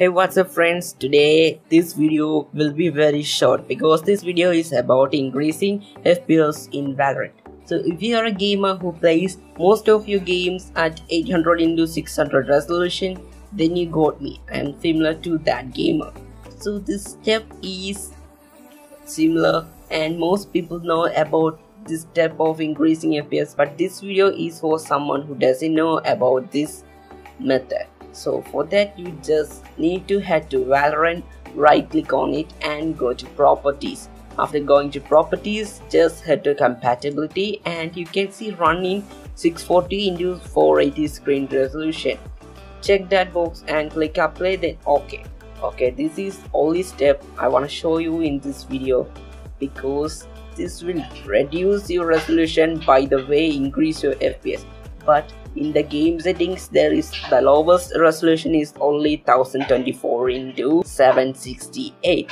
Hey what's up friends today this video will be very short because this video is about increasing FPS in Valorant. So if you are a gamer who plays most of your games at 800 into 600 resolution then you got me I am similar to that gamer. So this step is similar and most people know about this step of increasing FPS but this video is for someone who doesn't know about this method so for that you just need to head to Valorant right click on it and go to properties. After going to properties just head to compatibility and you can see running 640 into 480 screen resolution. Check that box and click apply then. Ok okay this is only step i want to show you in this video because this will reduce your resolution by the way increase your fps but in the game settings there is the lowest resolution is only 1024 into 768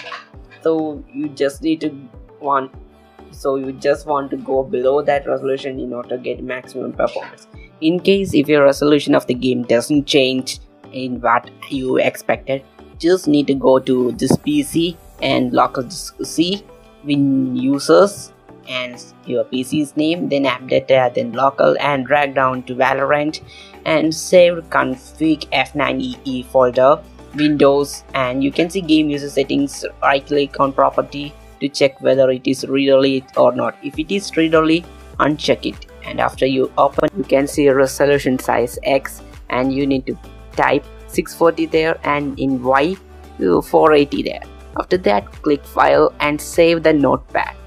so you just need to want so you just want to go below that resolution in order to get maximum performance. In case if your resolution of the game doesn't change in what you expected just need to go to this pc and local c win users and your PC's name, then app data, then local, and drag down to Valorant and save config F9EE folder, Windows, and you can see game user settings. Right click on property to check whether it is read only or not. If it is read only, uncheck it. And after you open, you can see resolution size X, and you need to type 640 there and in Y 480 there. After that, click file and save the notepad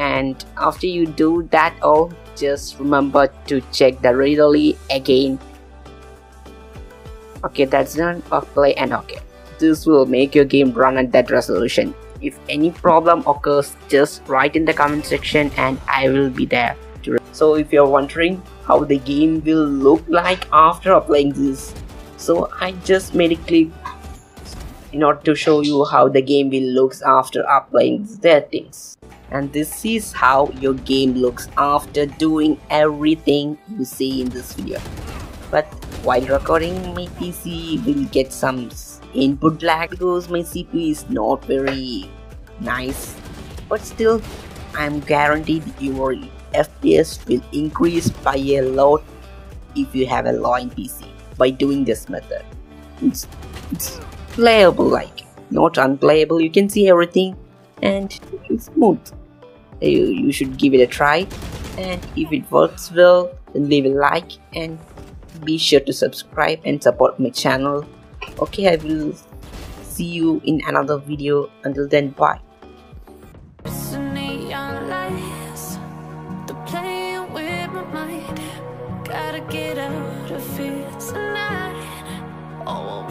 and after you do that all just remember to check the read only again. Okay that's done. Play and okay this will make your game run at that resolution. If any problem occurs just write in the comment section and i will be there so if you're wondering how the game will look like after applying this so i just made a clip in order to show you how the game will looks after applying the settings and this is how your game looks after doing everything you see in this video. But while recording my PC will get some input lag because my CPU is not very nice. But still I'm guaranteed your FPS will increase by a lot if you have a low-end PC by doing this method. It's, it's playable like not unplayable. You can see everything and it's smooth you, you should give it a try. And if it works well then leave a like and be sure to subscribe and support my channel. Okay i will see you in another video. Until then bye. Gotta get out of here tonight. Oh,